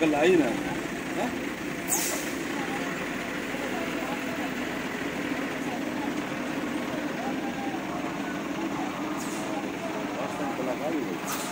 مقلعينها ها؟ أصلا